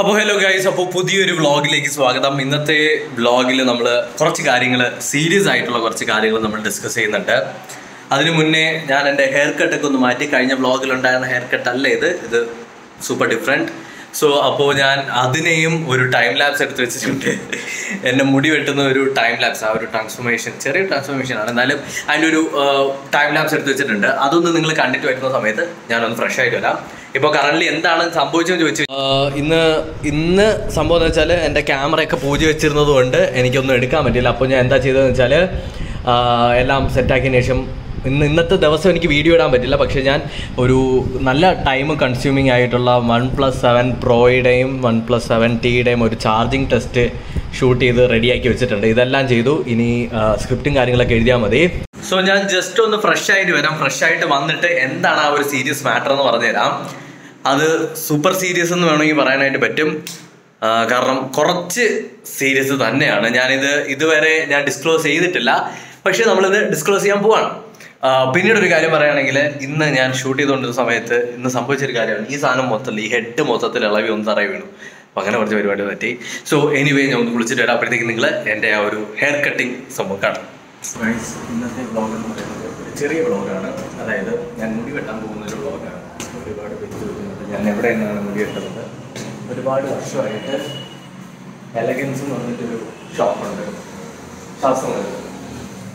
അപ്പോൾ hello guys അപ്പോൾ പുതിയൊരു വ്ളോഗിലേക്ക് സ്വാഗതം. ഇന്നത്തെ വ്ളോഗിൽ നമ്മൾ കുറച്ച് കാര്യങ്ങൾ സീരിയസ് ആയിട്ടുള്ള കുറച്ച് കാര്യങ്ങൾ നമ്മൾ ഡിസ്കസ് ചെയ്യുന്നുണ്ട്. അതിനു മുന്നേ ഞാൻ എന്റെ ഹെയർ കട്ടൊക്കെ ഒന്ന് മാറ്റി കഴിഞ്ഞ വ്ളോഗിൽ ഉണ്ടായിരുന്ന ഹെയർ കട്ട് അല്ല ഇത്? ഇത് സൂപ്പർ ഡിഫറെന്റ് സോ അപ്പോൾ ഞാൻ അതിനെയും ഒരു ടൈം ലാബ്സ് എടുത്ത് വെച്ചിട്ടുണ്ട്. എന്നെ മുടി വെട്ടുന്ന ഒരു ടൈം ലാബ്സ് ആ ഒരു ട്രാൻസ്ഫോർമേഷൻ ചെറിയ ട്രാൻസ്ഫോർമേഷൻ ആണ്. എന്നാലും അതിന്റെ ഒരു ടൈം ലാബ്സ് എടുത്ത് വെച്ചിട്ടുണ്ട്. അതൊന്ന് നിങ്ങൾ കണ്ടിട്ട് വരുന്ന സമയത്ത് ഞാനൊന്ന് ഫ്രഷ് ആയിട്ട് വരാം. ഇപ്പോൾ കറന്റ് എന്താണ് സംഭവിച്ചെന്ന് ചോദിച്ചു ഇന്ന് ഇന്ന് സംഭവം എന്ന് വെച്ചാൽ എന്റെ ക്യാമറയൊക്കെ പൂജ വെച്ചിരുന്നത് കൊണ്ട് എനിക്കൊന്നും എടുക്കാൻ പറ്റില്ല അപ്പോൾ ഞാൻ എന്താ ചെയ്തതെന്ന് വെച്ചാൽ എല്ലാം സെറ്റാക്കിയതിന് ശേഷം ഇന്ന് ഇന്നത്തെ ദിവസം എനിക്ക് വീഡിയോ ഇടാൻ പറ്റില്ല. പക്ഷേ ഞാൻ ഒരു നല്ല ടൈം കൺസ്യൂമിങ് ആയിട്ടുള്ള വൺ പ്ലസ് സെവൻ പ്രോയുടെയും വൺ പ്ലസ് സെവൻ ടിയുടെയും ഒരു ചാർജിങ് ടെസ്റ്റ് ഷൂട്ട് ചെയ്ത് റെഡിയാക്കി വെച്ചിട്ടുണ്ട്. ഇതെല്ലാം ചെയ്തു. ഇനി സ്ക്രിപ്റ്റും കാര്യങ്ങളൊക്കെ എഴുതിയാൽ മതി. സോ ഞാൻ ജസ്റ്റ് ഒന്ന് ഫ്രഷ് ആയിട്ട് വരാം. ഫ്രഷ് ആയിട്ട് വന്നിട്ട് എന്താണ് ആ ഒരു സീരിയസ് മാറ്റർ എന്ന് പറഞ്ഞുതരാം. അത് സൂപ്പർ സീരിയസ് എന്ന് വേണമെങ്കിൽ പറയാനായിട്ട് പറ്റും. കാരണം കുറച്ച് സീരിയസ് തന്നെയാണ്. ഞാനിത് ഇതുവരെ ഞാൻ ഡിസ്ക്ലോസ് ചെയ്തിട്ടില്ല. പക്ഷേ നമ്മളിത് ഡിസ്ക്ലോസ് ചെയ്യാൻ പോവാണ്. പിന്നീട് ഒരു കാര്യം പറയുകയാണെങ്കിൽ ഇന്ന് ഞാൻ ഷൂട്ട് ചെയ്തുകൊണ്ടിരുന്ന സമയത്ത് ഇന്ന് സംഭവിച്ചൊരു കാര്യമാണ്. ഈ സാധനം മൊത്തത്തിൽ ഈ ഹെഡ് മൊത്തത്തിൽ ഇളവി ഒന്ന് തറയി വീണു. അപ്പം അങ്ങനെ കുറച്ച് പരിപാടി പറ്റി. സോ എനിവേ ഞാൻ ഒന്ന് കുളിച്ചിട്ട് വരാം. അപ്പോഴത്തേക്ക് നിങ്ങൾ എന്റെ ആ ഒരു ഹെയർ കട്ടിങ് സംഭവം കാണാം. ഇന്നത്തെ വ്ളോഗ് എന്ന് പറയുന്നത് ചെറിയ വ്ളോഗാണ് അതായത് ഞാൻ മുടി വെട്ടാൻ പോകുന്ന ഒരു വ്ളോഗാണ് ഒരുപാട് പേര് ചോദിക്കുന്നുണ്ട് ഞാൻ എവിടെ നിന്നാണ് മുടി ഒരുപാട് വർഷമായിട്ട് എലഗൻസ് എന്ന് പറഞ്ഞിട്ടൊരു ഷോപ്പുണ്ട് ശാസ്ത്രമുണ്ട്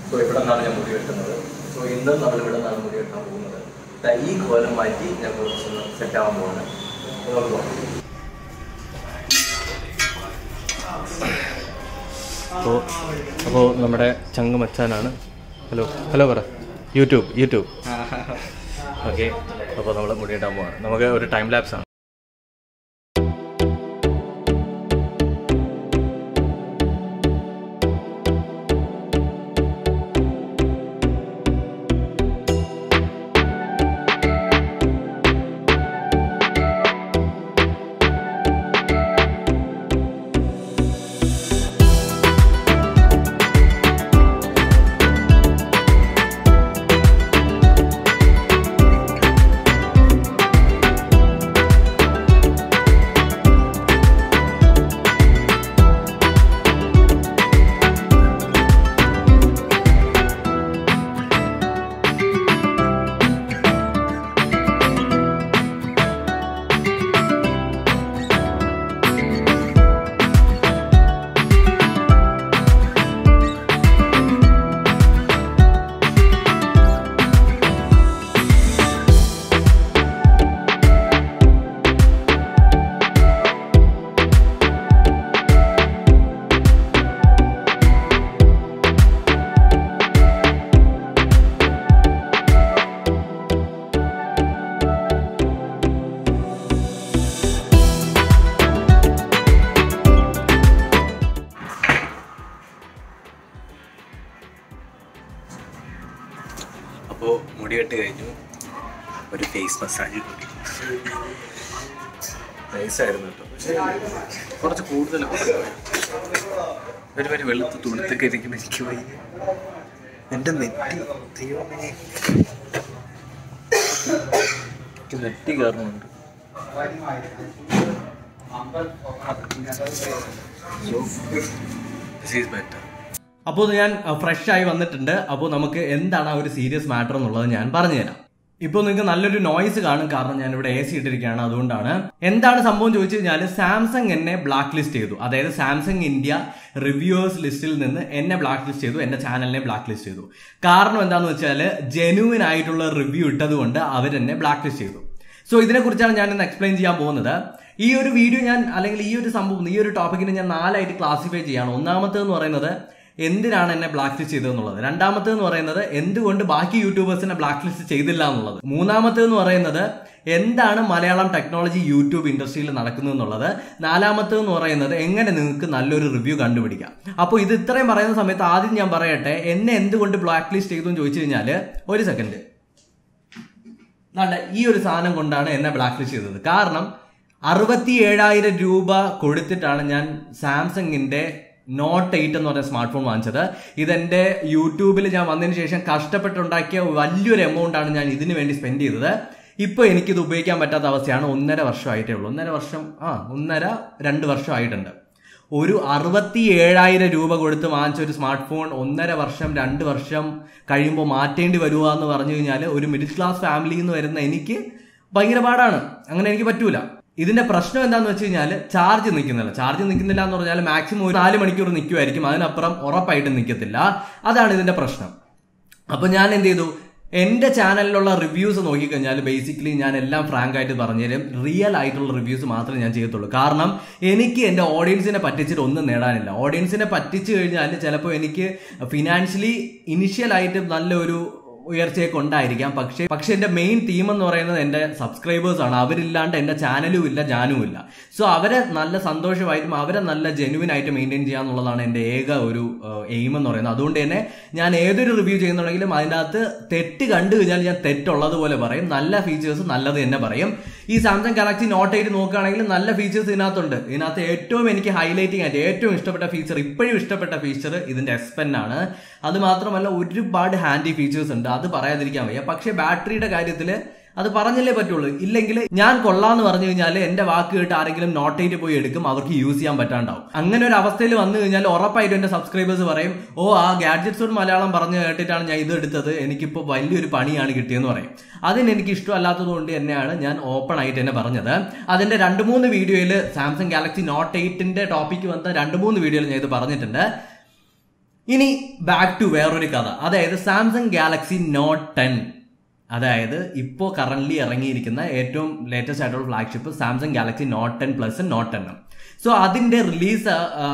സോ ഇവിടെ നിന്നാണ് ഞാൻ മുടി വെട്ടുന്നത്. സോ ഇന്നും നമ്മൾ ഇവിടെ നിന്നാണ് മുടി വെട്ടാൻ പോകുന്നത്. ഈ കോലം മാറ്റി ഞാൻ കുറച്ചൊന്ന് സെറ്റ് ആവാൻ പോകുന്നത് നമുക്ക്. അപ്പോൾ അപ്പോൾ നമ്മുടെ ചങ്ക് മച്ചാനാണ്. ഹലോ ഹലോ പറ. YouTube YouTube. ഓക്കെ. അപ്പോൾ നമ്മൾ മുടിയിട്ടാൻ പോവാണ്. നമുക്ക് ഒരു ടൈം ലാപ്സ് മസാജ് കൂടി നൈസായിരുന്നു കേട്ടോ. കുറച്ച് കൂടുതൽ ഒരു വരെ വെളുത്ത് തുടുത്തൊക്കെ ഇരിക്കുന്ന എനിക്ക് വയ്യ. എന്റെ നെറ്റി. ദൈവമേ. എനിക്ക് നെറ്റി കയറുന്നുണ്ട്. അപ്പോൾ ഞാൻ ഫ്രഷ് ആയി വന്നിട്ടുണ്ട്. അപ്പോൾ നമുക്ക് എന്താണ് ആ ഒരു സീരിയസ് മാറ്റർ എന്നുള്ളത് ഞാൻ പറഞ്ഞുതരാം. ഇപ്പോൾ നിങ്ങൾക്ക് നല്ലൊരു നോയ്സ് കാണും. കാരണം ഞാൻ ഇവിടെ എ സി ഇട്ടിരിക്കുകയാണ്. അതുകൊണ്ടാണ്. എന്താണ് സംഭവം ചോദിച്ചു കഴിഞ്ഞാൽ സാംസങ് എന്നെ ബ്ലാക്ക് ലിസ്റ്റ് ചെയ്തു. അതായത് സാംസങ് ഇന്ത്യ റിവ്യൂവേഴ്സ് ലിസ്റ്റിൽ നിന്ന് എന്നെ ബ്ലാക്ക് ലിസ്റ്റ് ചെയ്തു. എന്റെ ചാനലിനെ ബ്ലാക്ക് ലിസ്റ്റ് ചെയ്തു. കാരണം എന്താണെന്ന് വെച്ചാൽ ജെനുവിൻ ആയിട്ടുള്ള റിവ്യൂ ഇട്ടതുകൊണ്ട് അവരെന്നെ ബ്ലാക്ക് ലിസ്റ്റ് ചെയ്തു. സോ ഇതിനെക്കുറിച്ചാണ് ഞാൻ ഇന്ന് എക്സ്പ്ലെയിൻ ചെയ്യാൻ പോകുന്നത്. ഈ ഒരു വീഡിയോ ഞാൻ അല്ലെങ്കിൽ ഈ ഒരു സംഭവം ഈ ഒരു ടോപ്പിക്കിനെ ഞാൻ നാലായിട്ട് ക്ലാസിഫൈ ചെയ്യാണ്. ഒന്നാമത്തെ എന്ന് പറയുന്നത് എന്തിനാണ് എന്നെ ബ്ലാക്ക് ലിസ്റ്റ് ചെയ്തതെന്നുള്ളത്? രണ്ടാമത്തേന്ന് പറയുന്നത് എന്തുകൊണ്ട് ബാക്കി യൂട്യൂബേഴ്സിനെ ബ്ലാക്ക് ലിസ്റ്റ് ചെയ്തില്ല എന്നുള്ളത്? മൂന്നാമത്തേന്ന് പറയുന്നത് എന്താണ് മലയാളം ടെക്നോളജി യൂട്യൂബ് ഇൻഡസ്ട്രിയിൽ നടക്കുന്നത് എന്നുള്ളത്? നാലാമത്തേന്ന് പറയുന്നത് എങ്ങനെ നിങ്ങൾക്ക് നല്ലൊരു റിവ്യൂ കണ്ടുപിടിക്കാം? അപ്പോൾ ഇത് ഇത്രയും പറയുന്ന സമയത്ത് ആദ്യം ഞാൻ പറയട്ടെ എന്നെ എന്തുകൊണ്ട് ബ്ലാക്ക് ലിസ്റ്റ് ചെയ്തു എന്ന് ചോദിച്ചു കഴിഞ്ഞാൽ ഒരു സെക്കൻഡ് നല്ല ഈ ഒരു സാധനം കൊണ്ടാണ് എന്നെ ബ്ലാക്ക് ലിസ്റ്റ് ചെയ്തത്. കാരണം അറുപത്തി ഏഴായിരം രൂപ കൊടുത്തിട്ടാണ് ഞാൻ സാംസങ്ങിന്റെ നോട്ട് എയ്റ്റ് എന്ന് പറഞ്ഞ സ്മാർട്ട് ഫോൺ വാങ്ങിച്ചത്. ഇതെന്റെ യൂട്യൂബിൽ ഞാൻ വന്നതിന് ശേഷം കഷ്ടപ്പെട്ടുണ്ടാക്കിയ വലിയൊരു എമൗണ്ട് ആണ് ഞാൻ ഇതിനു വേണ്ടി സ്പെൻഡ് ചെയ്തത്. ഇപ്പോൾ എനിക്കിത് ഉപയോഗിക്കാൻ പറ്റാത്ത അവസ്ഥയാണ്. ഒന്നര വർഷമായിട്ടേ ഉള്ളൂ. ഒന്നര വർഷം ആ ഒന്നര രണ്ട് വർഷം ആയിട്ടുണ്ട്. ഒരു അറുപത്തി ഏഴായിരം രൂപ കൊടുത്ത് വാങ്ങിച്ച ഒരു സ്മാർട്ട് ഫോൺ ഒന്നര വർഷം രണ്ട് വർഷം കഴിയുമ്പോൾ മാറ്റേണ്ടി വരുക എന്ന് പറഞ്ഞു കഴിഞ്ഞാൽ ഒരു മിഡിൽ ക്ലാസ് ഫാമിലിയിൽ നിന്ന് വരുന്ന എനിക്ക് ഭയങ്കര പാടാണ്. അങ്ങനെ എനിക്ക് പറ്റൂല. ഇതിന്റെ പ്രശ്നം എന്താന്ന് വെച്ച് കഴിഞ്ഞാൽ ചാർജ് നിൽക്കുന്നില്ല. ചാർജ് നിൽക്കുന്നില്ല എന്ന് പറഞ്ഞാൽ മാക്സിമം ഒരു നാല് മണിക്കൂർ നിൽക്കുമായിരിക്കും അതിനപ്പുറം ഉറപ്പായിട്ട് നിൽക്കത്തില്ല. അതാണ് ഇതിന്റെ പ്രശ്നം. അപ്പൊ ഞാൻ എന്ത് ചെയ്തു? എന്റെ ചാനലിലുള്ള റിവ്യൂസ് നോക്കിക്കഴിഞ്ഞാൽ ബേസിക്കലി ഞാൻ എല്ലാം ഫ്രാങ്ക് ആയിട്ട് പറഞ്ഞുതരും. റിയൽ ആയിട്ടുള്ള റിവ്യൂസ് മാത്രമേ ഞാൻ ചെയ്യത്തുള്ളൂ. കാരണം എനിക്ക് എന്റെ ഓഡിയൻസിനെ പറ്റിച്ചിട്ട് ഒന്നും നേടാനില്ല. ഓഡിയൻസിനെ പറ്റിച്ചു കഴിഞ്ഞാൽ ചിലപ്പോൾ എനിക്ക് ഫിനാൻഷ്യലി ഇനിഷ്യൽ ആയിട്ട് നല്ലൊരു ഉയർച്ചയൊക്കെ ഉണ്ടായിരിക്കാം. പക്ഷേ പക്ഷെ എന്റെ മെയിൻ തീം എന്ന് പറയുന്നത് എന്റെ സബ്സ്ക്രൈബേഴ്സാണ് അവരില്ലാണ്ട് എന്റെ ചാനലും ഇല്ല ഞാനും ഇല്ല. സോ അവരെ നല്ല സന്തോഷമായിട്ടും അവരെ നല്ല ജെനുവിൻ ആയിട്ട് മെയിന്റെയിൻ ചെയ്യാന്നുള്ളതാണ് എന്റെ ഏക ഒരു എയിം എന്ന് പറയുന്നത്. അതുകൊണ്ട് തന്നെ ഞാൻ ഏതൊരു റിവ്യൂ ചെയ്യുന്നുണ്ടെങ്കിലും അതിനകത്ത് തെറ്റ് കണ്ടു കഴിഞ്ഞാൽ ഞാൻ തെറ്റുള്ളതുപോലെ പറയും. നല്ല ഫീച്ചേഴ്സ് നല്ലത് തന്നെ പറയും. ഈ സാംസങ് ഗാലക്സി നോട്ട് എയ്റ്റ് നോക്കുകയാണെങ്കിൽ നല്ല ഫീച്ചേഴ്സ് ഇതിനകത്തുണ്ട്. ഇതിനകത്ത് ഏറ്റവും എനിക്ക് ഹൈലൈറ്റിംഗ് ആയിട്ട് ഏറ്റവും ഇഷ്ടപ്പെട്ട ഫീച്ചർ ഇപ്പോഴും ഇഷ്ടപ്പെട്ട ഫീച്ചർ ഇതിന്റെ എക്സ്പെൻ പെൻ ആണ്. അത് മാത്രമല്ല ഒരുപാട് ഹാൻഡി ഫീച്ചേഴ്സ് ഉണ്ട്. അത് പറയാതിരിക്കാൻ വയ്യ. പക്ഷേ ബാറ്ററിയുടെ കാര്യത്തിൽ അത് പറഞ്ഞല്ലേ പറ്റുള്ളൂ. ഇല്ലെങ്കിൽ ഞാൻ കൊള്ളാന്ന് പറഞ്ഞു കഴിഞ്ഞാൽ എന്റെ വാക്ക് കേട്ട് ആരെങ്കിലും നോട്ടേറ്റ് പോയി എടുക്കും. അവർക്ക് യൂസ് ചെയ്യാൻ പറ്റാണ്ടാവും. അങ്ങനെ ഒരു അവസ്ഥയിൽ വന്നു കഴിഞ്ഞാൽ ഉറപ്പായിട്ടും എന്റെ സബ്സ്ക്രൈബേഴ്സ് പറയും ഓ ആ ഗാഡ്ജറ്റ്സ് ഒരു മലയാളം പറഞ്ഞു കേട്ടിട്ടാണ് ഞാൻ ഇത് എടുത്തത്. എനിക്കിപ്പോൾ വലിയൊരു പണിയാണ് കിട്ടിയെന്ന് പറയും. അതിന് എനിക്ക് ഇഷ്ടമല്ലാത്തതുകൊണ്ട് തന്നെയാണ് ഞാൻ ഓപ്പൺ ആയിട്ട് തന്നെ പറഞ്ഞത്. അതിന്റെ രണ്ട് മൂന്ന് വീഡിയോയിൽ സാംസങ് ഗാലക്സി നോട്ട് എയ്റ്റിന്റെ ടോപ്പിക്ക് വന്ന രണ്ട് മൂന്ന് വീഡിയോയിൽ ഞാൻ ഇത് പറഞ്ഞിട്ടുണ്ട്. ഇനി ബാക്ക് ടു വേറൊരു കഥ. അതായത് സാംസങ് ഗാലക്സി നോട്ട് ടെൻ അതായത് ഇപ്പോൾ കറന്റ് ഇറങ്ങിയിരിക്കുന്ന ഏറ്റവും ലേറ്റസ്റ്റ് ആയിട്ടുള്ള flagship Samsung Galaxy Note ten plus note ടെന്നും so അതിന്റെ റിലീസ്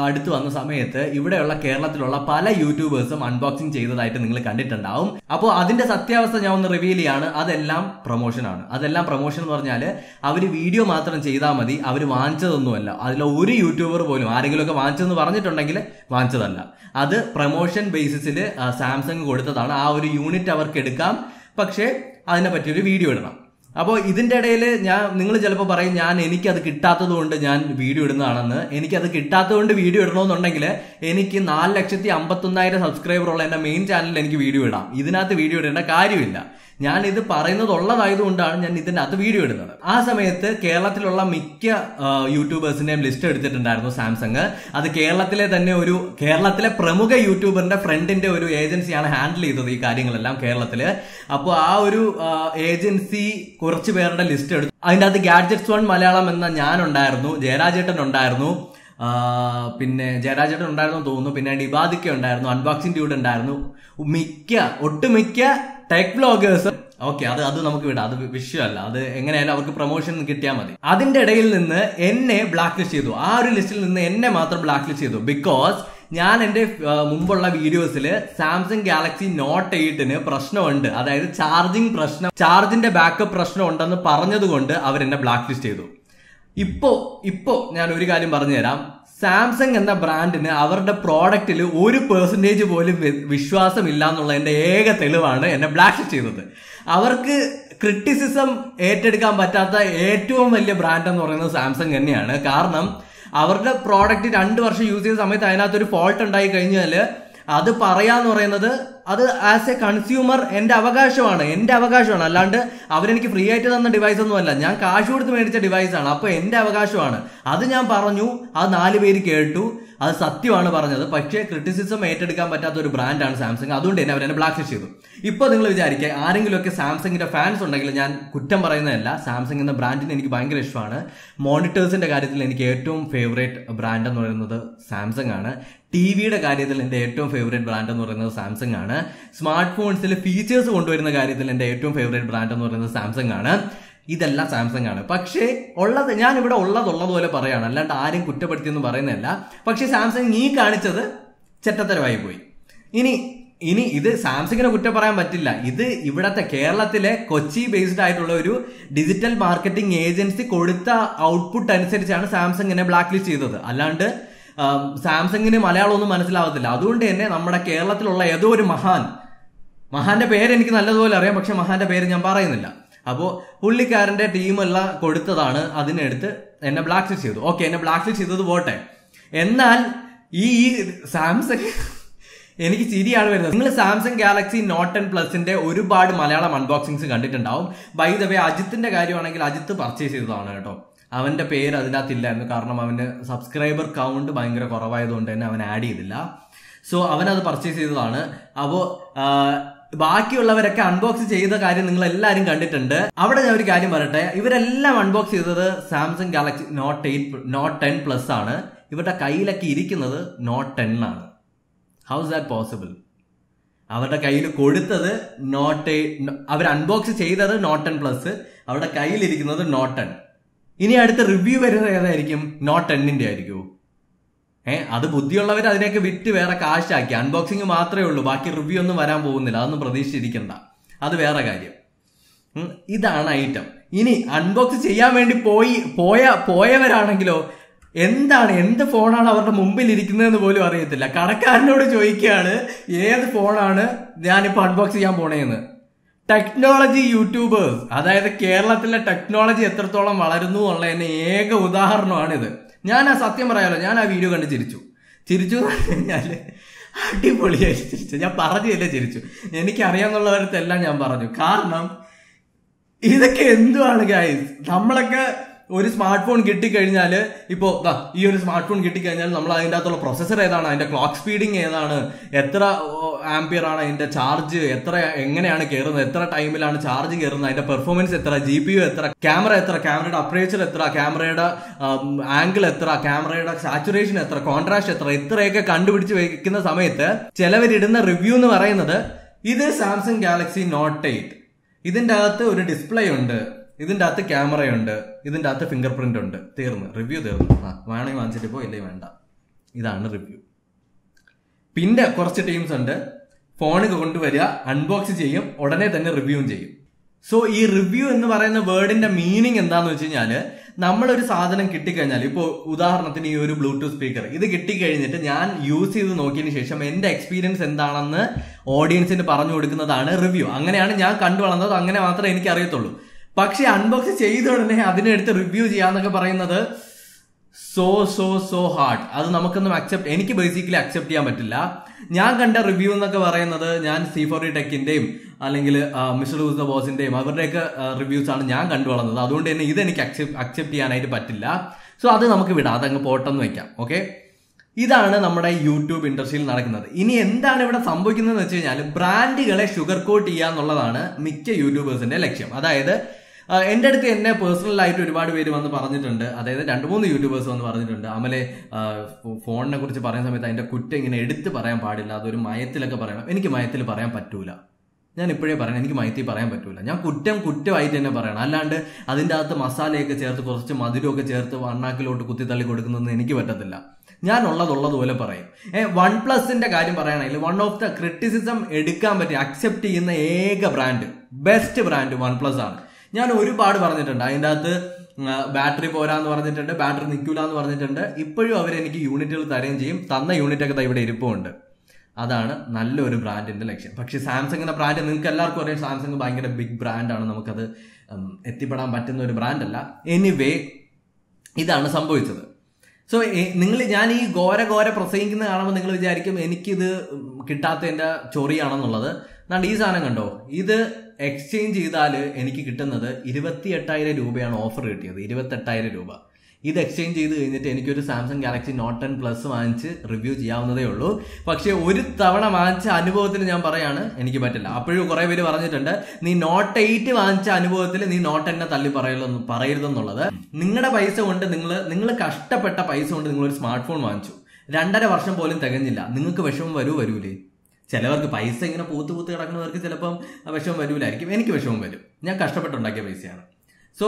അടുത്ത് വന്ന സമയത്ത് ഇവിടെയുള്ള കേരളത്തിലുള്ള പല യൂട്യൂബേഴ്സും അൺബോക്സിംഗ് ചെയ്തതായിട്ട് നിങ്ങൾ കണ്ടിട്ടുണ്ടാവും. അപ്പോൾ അതിന്റെ സത്യാവസ്ഥ ഞാൻ ഒന്ന് റിവീൽ ചെയ്യാണ്. അതെല്ലാം പ്രൊമോഷനാണ് അതെല്ലാം പ്രൊമോഷൻ എന്ന് പറഞ്ഞാൽ അവർ വീഡിയോ മാത്രം ചെയ്താൽ മതി. അവർ വാങ്ങിച്ചതൊന്നുമല്ല. അതിൽ ഒരു യൂട്യൂബർ പോലും ആരെങ്കിലുമൊക്കെ വാങ്ങിച്ചതെന്ന് പറഞ്ഞിട്ടുണ്ടെങ്കിൽ വാങ്ങിച്ചതല്ല. അത് പ്രൊമോഷൻ ബേസിസിൽ സാംസങ് കൊടുത്തതാണ്. ആ ഒരു യൂണിറ്റ് അവർക്ക് എടുക്കാം. പക്ഷേ അതിനെ പറ്റിയൊരു വീഡിയോ ഇടണം. അപ്പോൾ ഇതിന്റെ ഇടയിൽ ഞാൻ നിങ്ങൾ ചിലപ്പോൾ പറയും ഞാൻ എനിക്കത് കിട്ടാത്തത് കൊണ്ട് ഞാൻ വീഡിയോ ഇടുന്നതാണെന്ന്. എനിക്കത് കിട്ടാത്തത് കൊണ്ട് വീഡിയോ ഇടണമെന്നുണ്ടെങ്കിൽ എനിക്ക് നാല് ലക്ഷത്തി അമ്പത്തൊന്നായിരം സബ്സ്ക്രൈബർ ഉള്ള എന്റെ മെയിൻ ചാനലിൽ എനിക്ക് വീഡിയോ ഇടാം. ഇതിനകത്ത് വീഡിയോ ഇടേണ്ട കാര്യമില്ല. ഞാൻ ഇത് പറയുന്നത് ഉള്ളതായതുകൊണ്ടാണ് ഞാൻ ഇതിനകത്ത് വീഡിയോ ഇടുന്നത്. ആ സമയത്ത് കേരളത്തിലുള്ള മിക്ക യൂട്യൂബേഴ്സിന്റെയും ലിസ്റ്റ് എടുത്തിട്ടുണ്ടായിരുന്നു സാംസങ്. അത് കേരളത്തിലെ തന്നെ ഒരു കേരളത്തിലെ പ്രമുഖ യൂട്യൂബറിന്റെ ഫ്രണ്ടിന്റെ ഒരു ഏജൻസിയാണ് ഹാൻഡിൽ ചെയ്തത് ഈ കാര്യങ്ങളെല്ലാം കേരളത്തിൽ. അപ്പോൾ ആ ഒരു ഏജൻസി കുറച്ച് പേരുടെ ലിസ്റ്റ് എടുത്തു. അതിന്റെ അകത്ത് ഗാഡ്ജറ്റ്സ് വൺ മലയാളം എന്ന ഞാൻ ഉണ്ടായിരുന്നു ജയരാജേട്ടൻ ഉണ്ടായിരുന്നു. പിന്നെ ജയരാജേട്ടൻ ഉണ്ടായിരുന്നു തോന്നുന്നു. പിന്നെ ഡിബാദിക്ക ഉണ്ടായിരുന്നു അൺബോക്സിംഗ് ഡ്യൂഡ് ഉണ്ടായിരുന്നു. മിക്ക ഒട്ടുമിക്ക ടെക് ബ്ലോഗേഴ്സ് ഓക്കെ അത് അത് നമുക്ക് വിടാം. അത് വിഷയമല്ല അത് എങ്ങനെയായാലും അവർക്ക് പ്രൊമോഷൻ കിട്ടിയാൽ മതി. അതിന്റെ ഇടയിൽ നിന്ന് എന്നെ ബ്ലാക്ക് ലിസ്റ്റ് ചെയ്തു. ആ ഒരു ലിസ്റ്റിൽ നിന്ന് എന്നെ മാത്രം ബ്ലാക്ക് ലിസ്റ്റ് ചെയ്തു. ബിക്കോസ് ഞാൻ എന്റെ മുമ്പുള്ള വീഡിയോസിൽ സാംസങ് ഗാലക്സി നോട്ട് എയ്റ്റിന് പ്രശ്നമുണ്ട്. അതായത് ചാർജിങ് പ്രശ്നം ചാർജിന്റെ ബാക്കപ്പ് പ്രശ്നം ഉണ്ടെന്ന് പറഞ്ഞതുകൊണ്ട് അവരെന്നെ ബ്ലാക്ക് ലിസ്റ്റ് ചെയ്തു. ഇപ്പോ ഇപ്പോ ഞാൻ ഒരു കാര്യം പറഞ്ഞുതരാം. സാംസങ് എന്ന ബ്രാൻഡിന് അവരുടെ പ്രോഡക്റ്റിൽ ഒരു പെർസെന്റേജ് പോലും വിശ്വാസമില്ല എന്റെ ഏക തെളിവാണ് എന്നെ ബ്ലാക്ക് ചെയ്തത്. അവർക്ക് ക്രിറ്റിസിസം ഏറ്റെടുക്കാൻ പറ്റാത്ത ഏറ്റവും വലിയ ബ്രാൻഡ് എന്ന് പറയുന്നത് സാംസങ് തന്നെയാണ്. കാരണം അവരുടെ പ്രോഡക്റ്റ് രണ്ട് വർഷം യൂസ് ചെയ്യുന്ന സമയത്ത് അതിനകത്ത് ഒരു ഫോൾട്ട് ഉണ്ടായി കഴിഞ്ഞാൽ അത് പറയാന്ന് പറയുന്നത് അത് ആസ് എ കൺസ്യൂമർ എന്റെ അവകാശമാണ് എന്റെ അവകാശമാണ്. അല്ലാണ്ട് അവരെനിക്ക് ഫ്രീ ആയിട്ട് തന്ന ഡിവൈസ് ഒന്നുമല്ല ഞാൻ കാശ് കൊടുത്ത് മേടിച്ച ഡിവൈസ് ആണ്. അപ്പൊ എന്റെ അവകാശമാണ്. അത് ഞാൻ പറഞ്ഞു അത് നാല് പേര് കേട്ടു. അത് സത്യമാണ് പറഞ്ഞത്. പക്ഷേ ക്രിറ്റിസിസം ഏറ്റെടുക്കാൻ പറ്റാത്ത ഒരു ബ്രാൻഡാണ് സാംസങ് അതുകൊണ്ട് തന്നെ അവരെന്നെ ബ്ലാക്ക് ലിസ്റ്റ് ചെയ്തു. ഇപ്പൊ നിങ്ങൾ വിചാരിക്കുക ആരെങ്കിലുമൊക്കെ സാംസങ്ങിന്റെ ഫാൻസ് ഉണ്ടെങ്കിൽ ഞാൻ കുറ്റം പറയുന്നതല്ല. സാംസങ് എന്ന ബ്രാൻഡിന് എനിക്ക് ഭയങ്കര ഇഷ്ടമാണ്. മോണിറ്റേഴ്സിന്റെ കാര്യത്തിൽ എനിക്ക് ഏറ്റവും ഫേവറേറ്റ് ബ്രാൻഡ് എന്ന് പറയുന്നത് സാംസങ് ആണ്. ടി വിയുടെ കാര്യത്തിൽ എന്റെ ഏറ്റവും ഫേവറേറ്റ് ബ്രാൻഡ് എന്ന് പറയുന്നത് സാംസങ് ആണ്. സ്മാർട്ട് ഫോൺസിൽ ഫീച്ചേഴ്സ് കൊണ്ടുവരുന്ന കാര്യത്തിൽ എന്റെ ഏറ്റവും ഫേവറേറ്റ് ബ്രാൻഡ് എന്ന് പറയുന്നത് സാംസങ് ആണ്. ഇതെല്ലാം സാംസങ് ആണ്. പക്ഷേ ഉള്ളത് ഞാൻ ഇവിടെ ഉള്ളത് ഉള്ളതുപോലെ പറയാണ്. അല്ലാണ്ട് ആരും കുറ്റപ്പെടുത്തിയെന്ന് പറയുന്നതല്ല. പക്ഷേ സാംസങ് ഈ കാണിച്ചത് ചെറ്റത്തരമായി പോയി. ഇനി ഇനി ഇത് സാംസങ്ങിനെ കുറ്റം പറയാൻ പറ്റില്ല. ഇത് ഇവിടത്തെ കേരളത്തിലെ കൊച്ചി ബേസ്ഡ് ആയിട്ടുള്ള ഒരു ഡിജിറ്റൽ മാർക്കറ്റിംഗ് ഏജൻസി കൊടുത്ത ഔട്ട്പുട്ട് അനുസരിച്ചാണ് സാംസങ്ങിനെ ബ്ലാക്ക് ലിസ്റ്റ് ചെയ്തത്. അല്ലാണ്ട് സാംസങ്ങിന് മലയാളം ഒന്നും മനസ്സിലാവത്തില്ല. അതുകൊണ്ട് തന്നെ നമ്മുടെ കേരളത്തിലുള്ള ഏതോ ഒരു മഹാൻ മഹാന്റെ പേര് എനിക്ക് നല്ലതുപോലെ അറിയാം പക്ഷെ മഹാന്റെ പേര് ഞാൻ പറയുന്നില്ല. അപ്പോൾ പുള്ളിക്കാരന്റെ ടീമെല്ലാം കൊടുത്തതാണ് അതിനെടുത്ത് എന്നെ ബ്ലാക്ക് ലിസ്റ്റ് ചെയ്തു. ഓക്കെ എന്നെ ബ്ലാക്ക് ലിസ്റ്റ് ചെയ്തത് പോട്ടെ. എന്നാൽ ഈ ഈ സാംസങ് എനിക്ക് ചിരിയാണ് വരുന്നത്. നിങ്ങൾ സാംസങ് ഗാലക്സി നോട്ട് ടെൻ പ്ലസിന്റെ ഒരുപാട് മലയാളം അൺബോക്സിങ്സ് കണ്ടിട്ടുണ്ടാവും. ബൈ ദ വേ അജിത്തിന്റെ കാര്യമാണെങ്കിൽ അജിത്ത് പർച്ചേസ് ചെയ്തതാണ് കേട്ടോ. അവന്റെ പേര് അതിനകത്തില്ലായിരുന്നു കാരണം അവന് സബ്സ്ക്രൈബർ കൗണ്ട് ഭയങ്കര കുറവായതുകൊണ്ട് തന്നെ അവൻ ആഡ് ചെയ്തില്ല. സോ അവനത് പർച്ചേസ് ചെയ്തതാണ്. അപ്പോൾ ബാക്കിയുള്ളവരൊക്കെ അൺബോക്സ് ചെയ്ത കാര്യം നിങ്ങൾ എല്ലാവരും കണ്ടിട്ടുണ്ട്. അവിടെ ഞാൻ ഒരു കാര്യം പറയട്ടെ. ഇവരെല്ലാം അൺബോക്സ് ചെയ്തത് Samsung Galaxy Note eight note ten plus ആണ്. ഇവരുടെ കയ്യിലൊക്കെ ഇരിക്കുന്നത് നോട്ട് ടെൻ ആണ്. ഹൗ ഇസ് ദാറ്റ് പോസിബിൾ അവരുടെ കയ്യിൽ കൊടുത്തത് നോട്ട് അവർ അൺബോക്സ് ചെയ്തത് നോട്ട് ടെൻ പ്ലസ് അവരുടെ കയ്യിലിരിക്കുന്നത് നോട്ട് ടെൻ ഇനി അടുത്ത റിവ്യൂ വരുന്നത് ഏതായിരിക്കും? നോട്ട് ടെന്നിന്റെ ആയിരിക്കുമോ ഏഹ് അത് ബുദ്ധിയുള്ളവർ അതിനെയൊക്കെ വിറ്റ് വേറെ കാശാക്കി. അൺബോക്സിങ് മാത്രമേ ഉള്ളൂ. ബാക്കി റിവ്യൂ ഒന്നും വരാൻ പോകുന്നില്ല. അതൊന്നും പ്രതീക്ഷിച്ചിരിക്കണ്ട. അത് വേറെ കാര്യം. ഇതാണ് ഐറ്റം ഇനി അൺബോക്സ് ചെയ്യാൻ വേണ്ടി പോയി പോയ പോയവരാണെങ്കിലോ എന്താണ് എന്ത് ഫോണാണ് അവരുടെ മുമ്പിൽ ഇരിക്കുന്നതെന്ന് പോലും അറിയത്തില്ല. കടക്കാരനോട് ചോദിക്കുകയാണ് ഏത് ഫോണാണ് ഞാനിപ്പോൾ അൺബോക്സ് ചെയ്യാൻ പോണേന്ന്. ടെക്നോളജി യൂട്യൂബേഴ്സ് അതായത് കേരളത്തിലെ ടെക്നോളജി എത്രത്തോളം വളരുന്നു എന്നുള്ളതിന്റെ ഏക ഉദാഹരണമാണിത്. ഞാൻ ആ സത്യം പറയാലോ ഞാൻ ആ വീഡിയോ കണ്ട് ചിരിച്ചു. ചിരിച്ചു ഞാൻ അടിപൊളിയായി ചിരിച്ചു. ഞാൻ പറഞ്ഞില്ല ചിരിച്ചു. എനിക്ക് അറിയാന്നുള്ളവരത്തെല്ലാം ഞാൻ പറഞ്ഞു. കാരണം ഇതൊക്കെ എന്തുവാണ് ഗായ് നമ്മളൊക്കെ ഒരു സ്മാർട്ട് ഫോൺ കിട്ടിക്കഴിഞ്ഞാൽ ഇപ്പോൾ ഈ ഒരു സ്മാർട്ട് ഫോൺ കിട്ടിക്കഴിഞ്ഞാൽ നമ്മൾ അതിന്റെ അകത്തുള്ള പ്രൊസസ്സർ ഏതാണ്? അതിന്റെ ക്ലോക്ക് സ്പീഡിങ് ഏതാണ്? എത്ര ആംപിയർ ആണ് അതിന്റെ ചാർജ് എത്ര എങ്ങനെയാണ് കയറുന്നത്? എത്ര ടൈമിലാണ് ചാർജ് കയറുന്നത്? അതിന്റെ പെർഫോമൻസ് എത്ര? ജി പി യു എത്ര? ക്യാമറ എത്ര? ക്യാമറയുടെ അപ്രേച്ചർ എത്ര? ക്യാമറയുടെ ആംഗിൾ എത്ര? ക്യാമറയുടെ സാച്ചുറേഷൻ എത്ര? കോൺട്രാസ്റ്റ് എത്ര? ഇത്രയൊക്കെ കണ്ടുപിടിച്ച് വെക്കുന്ന സമയത്ത് ചിലവരിടുന്ന റിവ്യൂ എന്ന് പറയുന്നത് ഇത് സാംസങ് ഗാലക്സി നോട്ട് എയ്റ്റ് ഇതിന്റെ അകത്ത് ഒരു ഡിസ്പ്ലേ ഉണ്ട്. ഇതിന്റെ അകത്ത് ക്യാമറയുണ്ട് ഇതിന്റെ അകത്ത് ഫിംഗർ പ്രിന്റ് ഉണ്ട്. തീർന്നു. റിവ്യൂ തീർന്നു. ആ വേണമെങ്കിൽ വാങ്ങിച്ചിട്ട് പോ ഇല്ലേ വേണ്ട. ഇതാണ് റിവ്യൂ പിന്നെ കുറച്ച് ടീംസ് ഉണ്ട്. ഫോണിൽ കൊണ്ടുവരിക അൺബോക്സ് ചെയ്യും ഉടനെ തന്നെ റിവ്യൂവും ചെയ്യും. സോ ഈ റിവ്യൂ എന്ന് പറയുന്ന വേർഡിന്റെ മീനിങ് എന്താന്ന് വെച്ച് കഴിഞ്ഞാൽ നമ്മളൊരു സാധനം കിട്ടിക്കഴിഞ്ഞാൽ ഇപ്പോൾ ഉദാഹരണത്തിന് ഈ ഒരു ബ്ലൂടൂത്ത് സ്പീക്കർ ഇത് കിട്ടിക്കഴിഞ്ഞിട്ട് ഞാൻ യൂസ് ചെയ്ത് നോക്കിയതിന് ശേഷം എന്റെ എക്സ്പീരിയൻസ് എന്താണെന്ന് ഓഡിയൻസിന് പറഞ്ഞു കൊടുക്കുന്നതാണ് റിവ്യൂ അങ്ങനെയാണ് ഞാൻ കണ്ടു വളർന്നത് അങ്ങനെ മാത്രമേ എനിക്ക് അറിയത്തുള്ളൂ പക്ഷെ അൺബോക്സ് ചെയ്ത ഉടനെ അതിനെടുത്ത് റിവ്യൂ ചെയ്യാന്നൊക്കെ പറയുന്നത് സോ സോ സോ ഹാർഡ് അത് നമുക്കൊന്നും അക്സെപ്റ്റ് എനിക്ക് ബേസിക്കലി അക്സെപ്റ്റ് ചെയ്യാൻ പറ്റില്ല. ഞാൻ കണ്ട റിവ്യൂ എന്നൊക്കെ പറയുന്നത് ഞാൻ സി ഫോർ ഡി ടെക്കിന്റെയും അല്ലെങ്കിൽ മിസ്റ്റർ ഹൂസ് ദ ബോസിന്റെയും അവരുടെയൊക്കെ റിവ്യൂസ് ആണ് ഞാൻ കണ്ടു വളർന്നത്. അതുകൊണ്ട് തന്നെ ഇതെനിക്ക് അക്സെപ്റ്റ് അക്സെപ്റ്റ് ചെയ്യാനായിട്ട് പറ്റില്ല. സോ അത് നമുക്ക് വിടാം. അതങ്ങ് പോട്ടെന്ന് വെക്കാം. ഓക്കെ ഇതാണ് നമ്മുടെ യൂട്യൂബ് ഇൻഡസ്ട്രിയിൽ നടക്കുന്നത്. ഇനി എന്താണ് ഇവിടെ സംഭവിക്കുന്നത് വെച്ച് കഴിഞ്ഞാൽ ബ്രാൻഡുകളെ ഷുഗർ കോട്ട് ചെയ്യുക എന്നുള്ളതാണ് മിക്ക യൂട്യൂബേഴ്സിന്റെ ലക്ഷ്യം. അതായത് എന്റെ അടുത്ത് എന്നെ പേഴ്സണൽ ആയിട്ട് ഒരുപാട് പേര് വന്ന് പറഞ്ഞിട്ടുണ്ട്. അതായത് രണ്ട് മൂന്ന് യൂട്യൂബേഴ്സ് വന്ന് പറഞ്ഞിട്ടുണ്ട്. അമലെ ഫോണിനെ കുറിച്ച് പറയുന്ന സമയത്ത് അതിന്റെ കുറ്റം ഇങ്ങനെ എടുത്ത് പറയാൻ പാടില്ല. അതൊരു മയത്തിലൊക്കെ പറയണം എനിക്ക് മയത്തിൽ പറയാൻ പറ്റൂല. ഞാൻ ഇപ്പോഴേ പറയണം എനിക്ക് മയത്തിൽ പറയാൻ പറ്റൂല. ഞാൻ കുറ്റം കുറ്റമായിട്ട് തന്നെ പറയണം. അല്ലാണ്ട് അതിന്റെ അകത്ത് മസാലയൊക്കെ ചേർത്ത് കുറച്ച് മധുരമൊക്കെ ചേർത്ത് വണ്ണാക്കിലോട്ട് കുത്തിത്തള്ളി കൊടുക്കുന്നതെന്ന് എനിക്ക് പറ്റത്തില്ല. ഞാൻ ഉള്ളതുള്ളതുപോലെ പറയും. ഏ വൺ പ്ലസിന്റെ കാര്യം പറയുകയാണെങ്കിൽ വൺ ഓഫ് ദ ക്രിറ്റിസിസം എടുക്കാൻ പറ്റിയ അക്സെപ്റ്റ് ചെയ്യുന്ന ഏക brand best brand one plus ആണ്. ഞാൻ ഒരുപാട് പറഞ്ഞിട്ടുണ്ട്. അതിന്റെ അകത്ത് ബാറ്ററി പോരാന്ന് പറഞ്ഞിട്ടുണ്ട് ബാറ്ററി നിൽക്കില്ല എന്ന് പറഞ്ഞിട്ടുണ്ട്. ഇപ്പോഴും അവർ എനിക്ക് യൂണിറ്റുകൾ തരുകയും ചെയ്യും. തന്ന യൂണിറ്റൊക്കെ ഇവിടെ ഇരിപ്പുണ്ട്. അതാണ് നല്ലൊരു ബ്രാൻഡിന്റെ ലക്ഷ്യം. പക്ഷേ സാംസങ്ങിന്റെ ബ്രാൻഡ് നിങ്ങൾക്ക് എല്ലാവർക്കും അറിയാം സാംസങ് ഭയങ്കര ബിഗ് ബ്രാൻഡാണ് നമുക്കത് എത്തിപ്പെടാൻ പറ്റുന്ന ഒരു ബ്രാൻഡല്ല എനിവേ ഇതാണ് സംഭവിച്ചത്. സോ നിങ്ങൾ ഞാൻ ഈ ഘോര ഘോര പ്രസംഗിക്കുന്ന കാണുമ്പോൾ നിങ്ങൾ വിചാരിക്കും എനിക്കിത് കിട്ടാത്തതിന്റെ ചൊറിയാണെന്നുള്ളത്. എന്നാണ്ട് ഈ സാധനം കണ്ടോ? ഇത് എക്സ്ചേഞ്ച് ചെയ്താൽ എനിക്ക് കിട്ടുന്നത് ഇരുപത്തി എട്ടായിരം രൂപയാണ് ഓഫർ കിട്ടിയത് ഇരുപത്തെട്ടായിരം രൂപ. ഇത് എക്സ്ചേഞ്ച് ചെയ്ത് കഴിഞ്ഞിട്ട് എനിക്കൊരു Samsung Galaxy Note ten plus വാങ്ങിച്ച് റിവ്യൂ ചെയ്യാവുന്നതേ ഉള്ളൂ. പക്ഷേ ഒരു തവണ വാങ്ങിച്ച അനുഭവത്തിൽ ഞാൻ പറയാണ് എനിക്ക് പറ്റില്ല. അപ്പോഴും കുറേ പേര് പറഞ്ഞിട്ടുണ്ട് നീ നോട്ട് എയ്റ്റ് വാങ്ങിച്ച അനുഭവത്തിൽ നീ നോട്ട് ടെന്നെ തള്ളി പറയലെന്ന് പറയരുതെന്നുള്ളത്. നിങ്ങളുടെ പൈസ കൊണ്ട് നിങ്ങൾ നിങ്ങൾ കഷ്ടപ്പെട്ട പൈസ കൊണ്ട് നിങ്ങൾ ഒരു സ്മാർട്ട് ഫോൺ വാങ്ങിച്ചു. രണ്ടര വർഷം പോലും തികഞ്ഞില്ല. നിങ്ങൾക്ക് വിഷമം വരൂ വരൂലേ? ചിലവർക്ക് പൈസ ഇങ്ങനെ പൂത്ത് പൂത്ത് കിടക്കുന്നവർക്ക് ചിലപ്പം വിഷമം വരൂലായിരിക്കും. എനിക്ക് വിഷമം വരും. ഞാൻ കഷ്ടപ്പെട്ടുണ്ടാക്കിയ പൈസയാണ്. സോ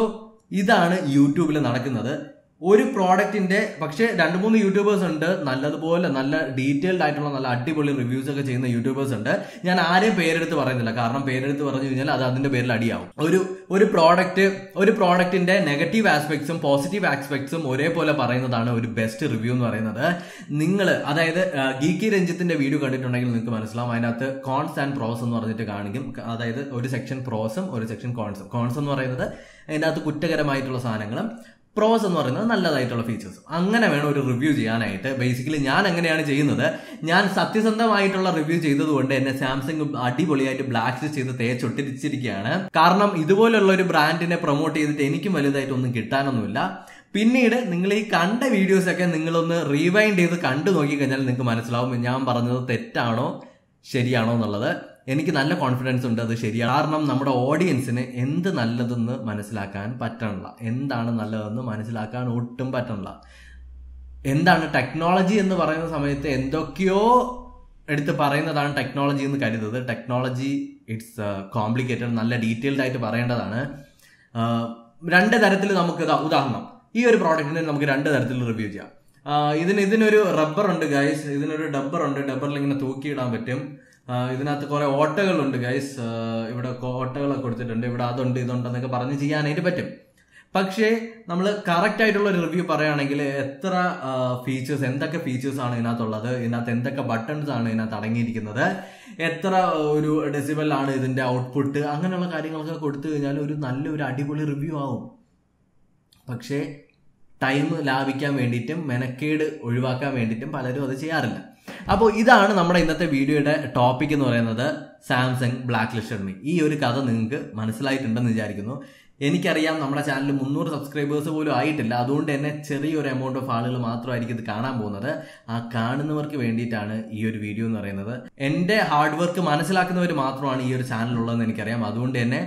ഇതാണ് യൂട്യൂബിൽ നടക്കുന്നത് ഒരു പ്രോഡക്റ്റിന്റെ പക്ഷേ രണ്ട് മൂന്ന് യൂട്യൂബേഴ്സ് ഉണ്ട്. നല്ലതുപോലെ നല്ല ഡീറ്റെയിൽഡ് ആയിട്ടുള്ള നല്ല അടിപൊളി റിവ്യൂസ് ഒക്കെ ചെയ്യുന്ന യൂട്യൂബേഴ്സ് ഉണ്ട്. ഞാൻ ആരെയും പേരെടുത്ത് പറയുന്നില്ല. കാരണം പേരെടുത്ത് പറഞ്ഞു കഴിഞ്ഞാൽ അത് അതിന്റെ പേരിൽ അടിയാവും. ഒരു ഒരു പ്രോഡക്റ്റ് ഒരു പ്രോഡക്റ്റിന്റെ നെഗറ്റീവ് ആസ്പെക്ട്സും പോസിറ്റീവ് ആസ്പെക്ട്സും ഒരേപോലെ പറയുന്നതാണ് ഒരു ബെസ്റ്റ് റിവ്യൂ എന്ന് പറയുന്നത്. നിങ്ങൾ അതായത് ഗീക്കി രഞ്ജിത്തിന്റെ വീഡിയോ കണ്ടിട്ടുണ്ടെങ്കിൽ നിങ്ങൾക്ക് മനസ്സിലാവും. അതിനകത്ത് കോൺസ് ആൻഡ് പ്രോസ് എന്ന് പറഞ്ഞിട്ട് കാണിക്കും. അതായത് ഒരു സെക്ഷൻ പ്രോസും ഒരു സെക്ഷൻ കോൺസും കോൺസ് എന്ന് പറയുന്നത് അതിനകത്ത് കുറ്റകരമായിട്ടുള്ള സാധനങ്ങളും പ്രോസ് എന്ന് പറയുന്നത് നല്ലതായിട്ടുള്ള ഫീച്ചേഴ്സ് അങ്ങനെ വേണം ഒരു റിവ്യൂ ചെയ്യാനായിട്ട്. ബേസിക്കലി ഞാൻ എങ്ങനെയാണ് ചെയ്യുന്നത്? ഞാൻ സത്യസന്ധമായിട്ടുള്ള റിവ്യൂ ചെയ്തതുകൊണ്ട് എന്നെ സാംസങ് അടിപൊളിയായിട്ട് ബ്ലാക്ക് ചെയ്ത് തേച്ചൊട്ടിരിച്ചിരിക്കുകയാണ്. കാരണം ഇതുപോലുള്ള ഒരു ബ്രാൻഡിനെ പ്രൊമോട്ട് ചെയ്തിട്ട് എനിക്കും വലുതായിട്ടൊന്നും കിട്ടാനൊന്നുമില്ല. പിന്നീട് നിങ്ങൾ ഈ കണ്ട വീഡിയോസ് ഒക്കെ നിങ്ങളൊന്ന് റീവൈൻഡ് ചെയ്ത് കണ്ടു നോക്കിക്കഴിഞ്ഞാൽ നിങ്ങൾക്ക് മനസ്സിലാവും ഞാൻ പറഞ്ഞത് തെറ്റാണോ ശരിയാണോ എന്നുള്ളത്. എനിക്ക് നല്ല കോൺഫിഡൻസ് ഉണ്ട് അത് ശരിയാണ്. കാരണം നമ്മുടെ ഓഡിയൻസിന് എന്ത് നല്ലതെന്ന് മനസ്സിലാക്കാൻ പറ്റണില്ല. എന്താണ് നല്ലതെന്ന് മനസ്സിലാക്കാൻ ഒട്ടും പറ്റണില്ല. എന്താണ് ടെക്നോളജി എന്ന് പറയുന്ന സമയത്ത് എന്തൊക്കെയോ എടുത്ത് പറയുന്നതാണ് ടെക്നോളജി എന്ന് കരുതുന്നത്. ടെക്നോളജി ഇറ്റ്സ് കോംപ്ലിക്കേറ്റഡ് നല്ല ഡീറ്റെയിൽഡ് ആയിട്ട് പറയേണ്ടതാണ്. രണ്ട് തരത്തിൽ നമുക്ക് ഉദാഹരണം. ഈ ഒരു പ്രോഡക്റ്റിനെ നമുക്ക് രണ്ട് തരത്തിൽ റിവ്യൂ ചെയ്യാം. ആഹ് ഇതിന് ഇതിനൊരു റബ്ബർ ഉണ്ട് ഗൈസ് ഇതിനൊരു ഡബ്ബർ ഉണ്ട്. ഡബ്ബറിൽ ഇങ്ങനെ തൂക്കിയിടാൻ പറ്റും. ഇതിനകത്ത് കുറെ ഓട്ടകളുണ്ട് ഗൈസ് ഇവിടെ ഓട്ടകളൊക്കെ കൊടുത്തിട്ടുണ്ട്. ഇവിടെ അതുണ്ട് ഇതുണ്ട് എന്നൊക്കെ പറഞ്ഞ് ചെയ്യാനായിട്ട് പറ്റും. പക്ഷേ നമ്മൾ കറക്റ്റ് ആയിട്ടുള്ള ഒരു റിവ്യൂ പറയുകയാണെങ്കിൽ എത്ര ഫീച്ചേഴ്സ് എന്തൊക്കെ ഫീച്ചേഴ്സ് ആണ് ഇതിനകത്തുള്ളത് ഇതിനകത്ത് എന്തൊക്കെ ബട്ടൺസ് ആണ് ഇതിനകത്ത് അടങ്ങിയിരിക്കുന്നത് എത്ര ഒരു ഡെസിബൽ ആണ് ഇതിന്റെ ഔട്ട്പുട്ട് അങ്ങനെയുള്ള കാര്യങ്ങളൊക്കെ കൊടുത്തു കഴിഞ്ഞാൽ ഒരു നല്ലൊരു അടിപൊളി റിവ്യൂ ആവും. പക്ഷേ ടൈം ലാഭിക്കാൻ വേണ്ടിയിട്ടും മെനക്കേട് ഒഴിവാക്കാൻ വേണ്ടിയിട്ടും പലരും അത് ചെയ്യാറില്ല. അപ്പോൾ ഇതാണ് നമ്മുടെ ഇന്നത്തെ വീഡിയോയുടെ ടോപ്പിക് എന്ന് പറയുന്നത് സാംസങ് ബ്ലാക്ക് ലിസ്റ്റഡ് മീ ഈ ഒരു കഥ നിങ്ങൾക്ക് മനസ്സിലായിട്ടുണ്ടെന്ന് വിചാരിക്കുന്നു. എനിക്കറിയാം നമ്മുടെ ചാനൽ മുന്നൂറ് സബ്സ്ക്രൈബേഴ്സ് പോലും ആയിട്ടില്ല. അതുകൊണ്ട് തന്നെ ചെറിയൊരു എമൗണ്ട് ഓഫ് ആളുകൾ മാത്രമായിരിക്കും ഇത് കാണാൻ പോകുന്നത്. ആ കാണുന്നവർക്ക് വേണ്ടിയിട്ടാണ് ഈ ഒരു വീഡിയോ എന്ന് പറയുന്നത്. എന്റെ ഹാർഡ് വർക്ക് മനസ്സിലാക്കുന്നവർ മാത്രമാണ് ഈ ഒരു ചാനലുള്ളതെന്ന് എനിക്കറിയാം. അതുകൊണ്ട് തന്നെ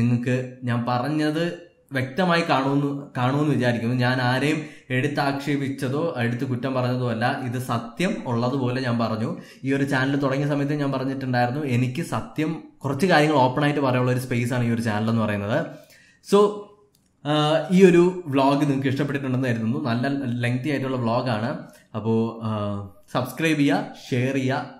നിങ്ങൾക്ക് ഞാൻ പറഞ്ഞത് വ്യക്തമായി കാണുമെന്ന് കാണുമെന്ന് വിചാരിക്കുന്നു. ഞാൻ ആരെയും എടുത്താക്ഷേപിച്ചതോ എടുത്ത് കുറ്റം പറഞ്ഞതോ അല്ല. ഇത് സത്യം ഉള്ളതുപോലെ ഞാൻ പറഞ്ഞു. ഈ ഒരു ചാനൽ തുടങ്ങിയ സമയത്ത് ഞാൻ പറഞ്ഞിട്ടുണ്ടായിരുന്നു എനിക്ക് സത്യം കുറച്ച് കാര്യങ്ങൾ ഓപ്പൺ ആയിട്ട് പറയാനുള്ള ഒരു സ്പേസ് ആണ് ഈ ഒരു ചാനൽ എന്ന് പറയുന്നത്. സോ ഈ ഒരു വ്ളോഗ് നിങ്ങൾക്ക് ഇഷ്ടപ്പെട്ടിട്ടുണ്ടെന്ന് കരുതുന്നു. നല്ല ലെങ്തി ആയിട്ടുള്ള വ്ളോഗാണ് അപ്പോൾ സബ്സ്ക്രൈബ് ചെയ്യുക ഷെയർ ചെയ്യുക.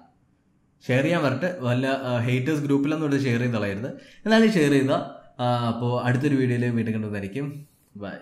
ഷെയർ ചെയ്യാൻ വരട്ടെ. വല്ല ഹേറ്റേഴ്സ് ഗ്രൂപ്പിലൊന്നും ഇവിടെ ഷെയർ ചെയ്ത് കളയരുത്. എന്നാലും ഷെയർ ചെയ്യുക അപ്പോൾ അടുത്തൊരു വീഡിയോയിൽ വീണ്ടും കണ്ടതായിരിക്കും ബൈ